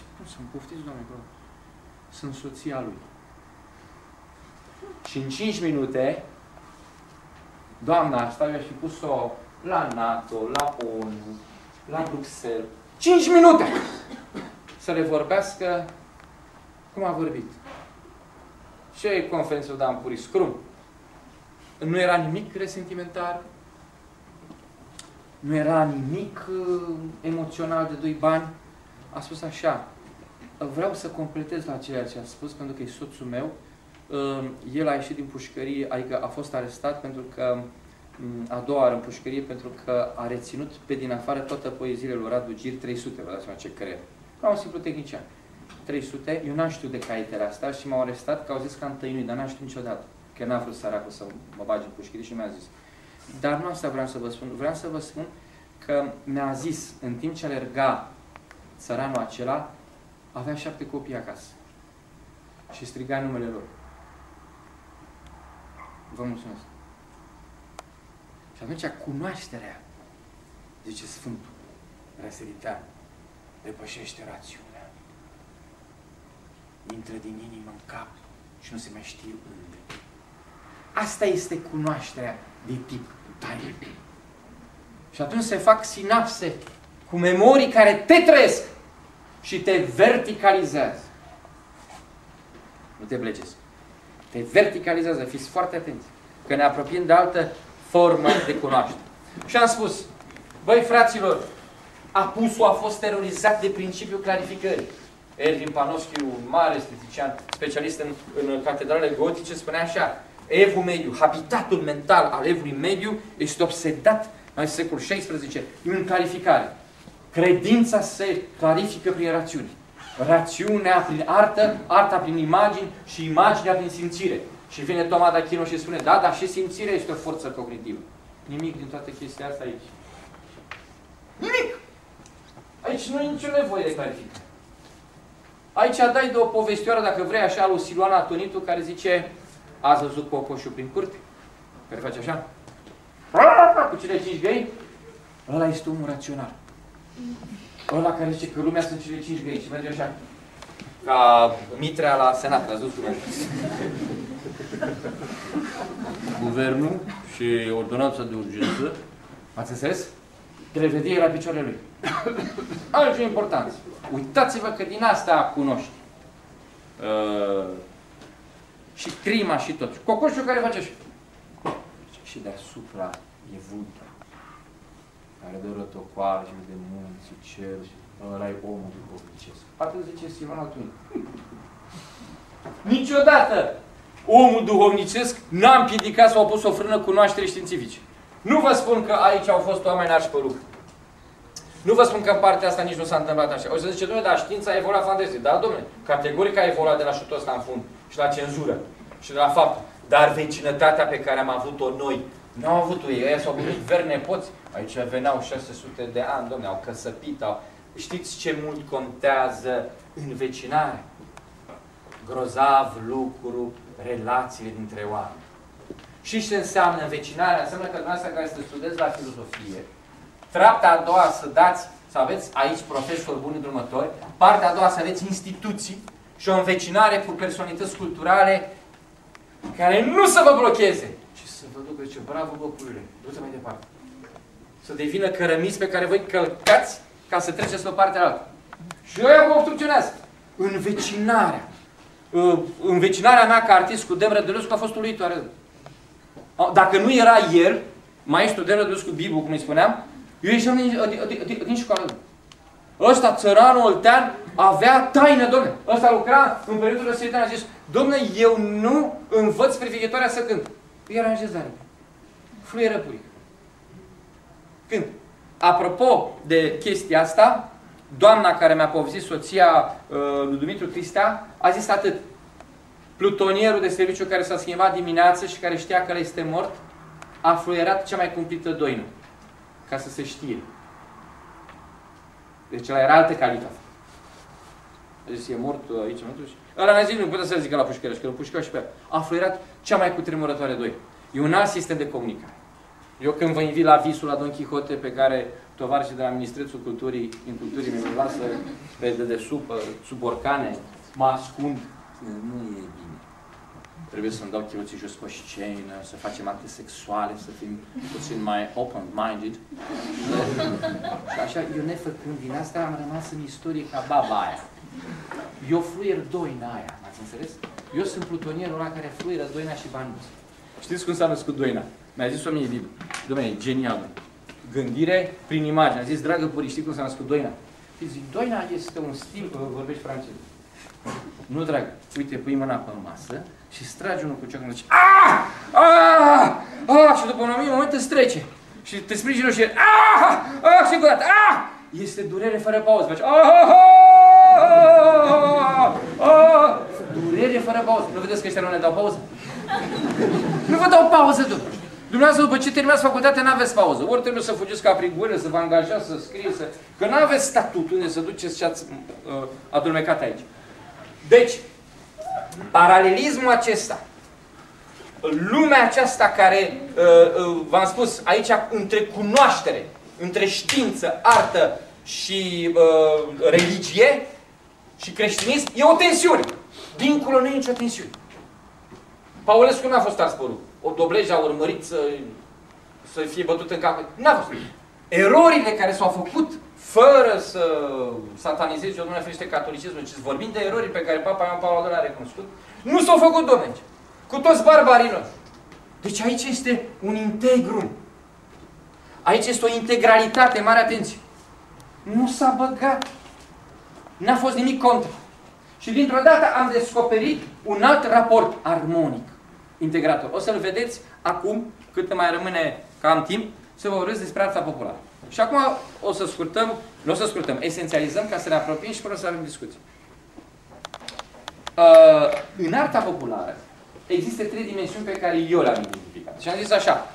Zice, cum să-mi poftiți, doamne, bro? Sunt soția lui. Și în 5 minute, doamna asta i-aș fi pus-o la NATO, la ONU, la Bruxelles. 5 minute! Să le vorbească cum a vorbit. Ce conferință da în Puri? Scrum. Nu era nimic resentimentar, nu era nimic uh, emoțional de doi bani. A spus așa, vreau să completez la ceea ce a spus, pentru că e soțul meu. Uh, el a ieșit din pușcărie, adică a fost arestat pentru că mm, a doua oară în pușcărie pentru că a reținut pe din afară toată poeziile lui Radu Gir 300, vă dați seama ce creier. Ca un simplu tehnician. 300, eu n-am știut de caietele astea și m-au arestat că au zis că am tăinuit, dar n-am știut niciodată. Că n-a vrut săracul să mă bage în pușcărie și mi-a zis. Dar nu asta vreau să vă spun. Vreau să vă spun că mi-a zis, în timp ce alerga țăranul acela, avea șapte copii acasă. Și striga numele lor. Vă mulțumesc. Și atunci cunoașterea, zice Sfântul Răsăritean, depășește rațiunea. Intră din inimă în cap și nu se mai știe unde. Asta este cunoașterea de tip tainic. Și atunci se fac sinapse cu memorii care te trăiesc și te verticalizează. Nu te blăgesc. Te verticalizează. Fiți foarte atenți. Că ne apropiem de altă formă de cunoaștere. Și am spus, băi fraților, apusul a fost terorizat de principiul clarificării. Ervin Panoschi, un mare estetician, specialist în, în catedrale gotice, spunea așa, evul mediu, habitatul mental al evului mediu este obsedat în secolul XVI în clarificare. Credința se clarifică prin rațiune. Rațiunea prin artă, arta prin imagini și imaginea prin simțire. Și vine Toma D'Achino și spune, da, dar și simțirea este o forță cognitivă. Nimic din toată chestia asta aici. Nimic! Aici nu e nicio nevoie de clarificare. Aici dai de o povestioară, dacă vrei, așa, lui Siluana Tonitu, care zice Ați văzut cocoșul prin curte? Care face așa? Cu cele cinci găini? Ăla este omul rațional. Ăla care zice că lumea sunt cele cinci găini și merge așa. Ca Mitrea la Senat, ați văzut cum Guvernul și ordonanța de urgență, ați înțeles? Trevedie la picioarele lui. Altceva important. Uitați-vă că din asta cunoști. Uh, și crima și tot. Cocoșul care face așa. Și deasupra e vântul care dă rătocoare și de munți, cer și ăla e omul duhovnicesc. Atât zice Simon atunci. Niciodată omul duhovnicesc n-a împiedicat sau a pus o frână cunoaștere științifice. Nu vă spun că aici au fost oameni arși pe lucru. Nu vă spun că în partea asta nici nu s-a întâmplat așa. O să zice, domnule, dar știința a evoluat fantastic. Da, domnule, categoric a evoluat de la șutul ăsta în fund și la cenzură și de la fapt. Dar vecinătatea pe care am avut-o noi, nu au avut-o ei. Ei s-au gândit veri nepoți. Aici veneau 600 de ani, domnule, au căsăpit, au... Știți ce mult contează învecinare? Grozav lucru, relațiile dintre oameni. Și ce înseamnă învecinarea? Înseamnă că dumneavoastră care să studiați la filozofie, treapta a doua să dați, să aveți aici profesori buni drumători, partea a doua să aveți instituții și o învecinare cu personalități culturale care nu să vă blocheze, ci să vă ducă, ce bravo bă, puiule, du-te mai departe. Să devină cărămiți pe care voi călcați ca să treceți pe partea altă. Și ăia vă obstrucționează. Învecinarea. Învecinarea mea ca artist cu Dem Rădălescu a fost uluitoare. Dacă nu era el, maestru Dem Rădălescu Bibu, cum îi spuneam, eu ieșeam din, din, din, din școală. Ăsta, țăranul oltean, avea taină, domne. Ăsta lucra în perioada răsăritan, a zis, domne, eu nu învăț privighetoarea să cânt. Era în jezare. Fluieră puric. Când? Apropo de chestia asta, doamna care mi-a povestit, soția uh, lui Dumitru Cristea, a zis atât. Plutonierul de serviciu care s-a schimbat dimineață și care știa că el este mort, a fluierat cea mai cumplită doină. Ca să se știe. Deci ăla era altă calitate. A zis, e mort aici, mă și... Ăla n-a zis, nu putea să zică la pușcărea, și că pușcărea și pe ea. A fluierat cea mai cutremurătoare doi. E un alt sistem de comunicare. Eu când vă invit la visul la Don Quixote pe care tovarășii de la Ministrețul Culturii, în Culturii mi lasă pe dedesubt, sub orcane, mă ascund. Nu e bine. Trebuie să-mi dau chiloții jos pe scenă, să facem acte sexuale, să fim puțin mai open-minded. și așa, eu nefăcând din asta, am rămas în istorie ca baba aia. Eu fluier doina aia, m-ați înțeles? Eu sunt plutonierul ăla care fluieră doina și banuț. Știți cum s-a născut doina? Mi-a zis-o mie Libu. Dom'le, genial. Gândire prin imagine. A zis, dragă Puri, știi cum s-a născut doina? Și zic, doina este un stil, vorbești francez. Nu, drag, uite, pui mâna pe masă și stragi unul cu ciocanul și ah! Ah! Ah! Și după un anumit moment îți trece. Și te sprijină și ah! Ah! Și încă o dată, ah! Este durere fără pauză. Faci ah! Ah! Ah! Ah! Durere fără pauză. Nu vedeți că ăștia nu ne dau pauză? Nu vă dau pauză după. Dumneavoastră, după ce terminați facultatea, nu aveți pauză. Ori trebuie să fugiți ca prin gură, să vă angajați, să scrieți, să... că nu aveți statut unde să duceți și ați uh, adulmecat aici. Deci, paralelismul acesta, lumea aceasta care, uh, uh, v-am spus, aici între cunoaștere, între știință, artă și uh, religie și creștinism, e o tensiune. Dincolo nu e nicio tensiune. Paulescu n-a fost ars părul. O dobleja a urmărit să, să fie bătut în cap. N-a fost. Erorile care s-au făcut fără să satanizeze eu, Dumnezeu ferește catolicismul, ci vorbind de erorii pe care Papa Ioan Paul II le-a recunoscut, nu s-au făcut, domnule, cu toți barbarii noștri. Deci aici este un integrum. Aici este o integralitate, mare atenție. Nu s-a băgat. N-a fost nimic contra. Și dintr-o dată am descoperit un alt raport armonic, integrator. O să-l vedeți acum, cât mai rămâne cam timp, să vă vorbesc despre arta populară. Și acum o să scurtăm, nu o să scurtăm, esențializăm ca să ne apropiem și până să avem discuții. Uh, în arta populară există trei dimensiuni pe care eu le-am identificat. Și am zis așa,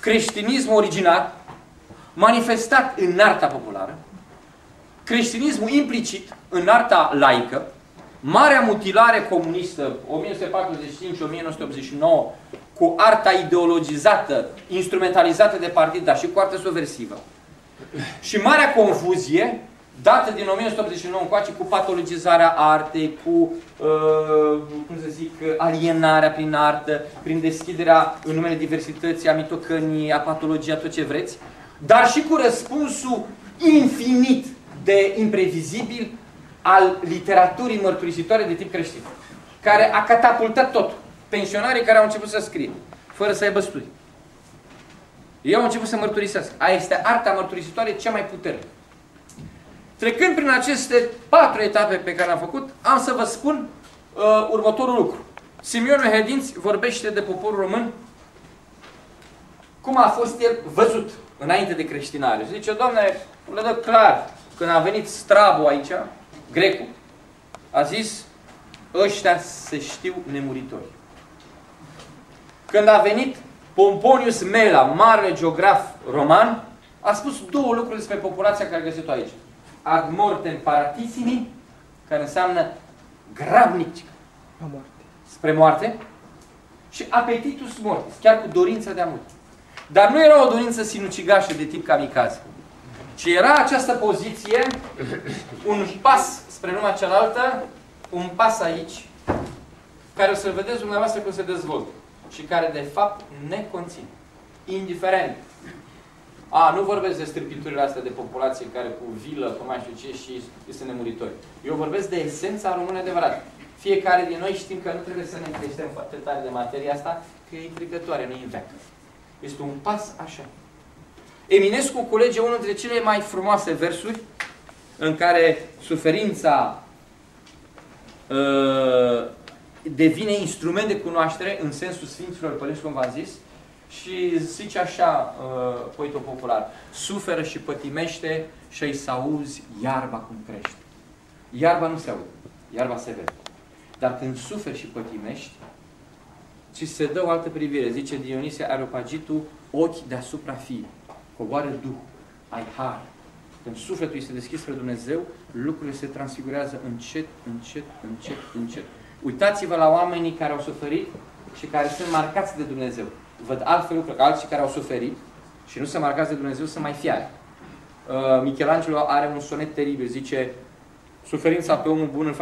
creștinismul original, manifestat în arta populară, creștinismul implicit în arta laică, marea mutilare comunistă 1945-1989 cu arta ideologizată, instrumentalizată de partid, dar și cu arta subversivă, și marea confuzie dată din 1989 încoace cu patologizarea artei, cu, uh, cum să zic, alienarea prin artă, prin deschiderea în numele diversității, a mitocănii, a patologiei, a tot ce vreți, dar și cu răspunsul infinit de imprevizibil al literaturii mărturisitoare de tip creștin, care a catapultat tot. Pensionarii care au început să scrie, fără să aibă studii. Ei au început să mărturisească. Aia este arta mărturisitoare cea mai puternică. Trecând prin aceste patru etape pe care le-am făcut, am să vă spun uh, următorul lucru. Simeon Hedinț vorbește de poporul român cum a fost el văzut înainte de creștinare. Și zice, Doamne, le dă clar, când a venit Strabo aici, grecul, a zis, ăștia se știu nemuritori. Când a venit Pomponius Mela, mare geograf roman, a spus două lucruri despre populația care a găsit-o aici. Ad mortem paratissimi, care înseamnă grabnic spre moarte, și apetitus mortis, chiar cu dorința de a muri. Dar nu era o dorință sinucigașă de tip kamikaze, ci era această poziție, un pas spre lumea cealaltă, un pas aici, care o să-l vedeți dumneavoastră cum se dezvoltă și care de fapt ne conțin. Indiferent. A, nu vorbesc de stripiturile astea de populație care cu vilă, cu mai știu ce și este nemuritori. Eu vorbesc de esența română adevărat. Fiecare din noi știm că nu trebuie să ne creștem foarte tare de materia asta, că e intrigătoare, nu e veacă. Este un pas așa. Eminescu culege unul dintre cele mai frumoase versuri în care suferința uh, devine instrument de cunoaștere în sensul Sfinților Părinți, cum v-am zis, și zice așa uh, poetul popular, suferă și pătimește și îi să auzi iarba cum crește. Iarba nu se aude, iarba se vede. Dar când suferi și pătimești, ci se dă o altă privire. Zice Dionisie Areopagitu, ochi deasupra fii, coboară Duh, ai har. Când sufletul este deschis spre Dumnezeu, lucrurile se transfigurează încet, încet, încet, încet. Uitați-vă la oamenii care au suferit și care sunt marcați de Dumnezeu. Văd altfel lucruri, că alții care au suferit și nu sunt marcați de Dumnezeu sunt mai fiari. Uh, Michelangelo are un sonet teribil, zice Suferința pe omul bun îl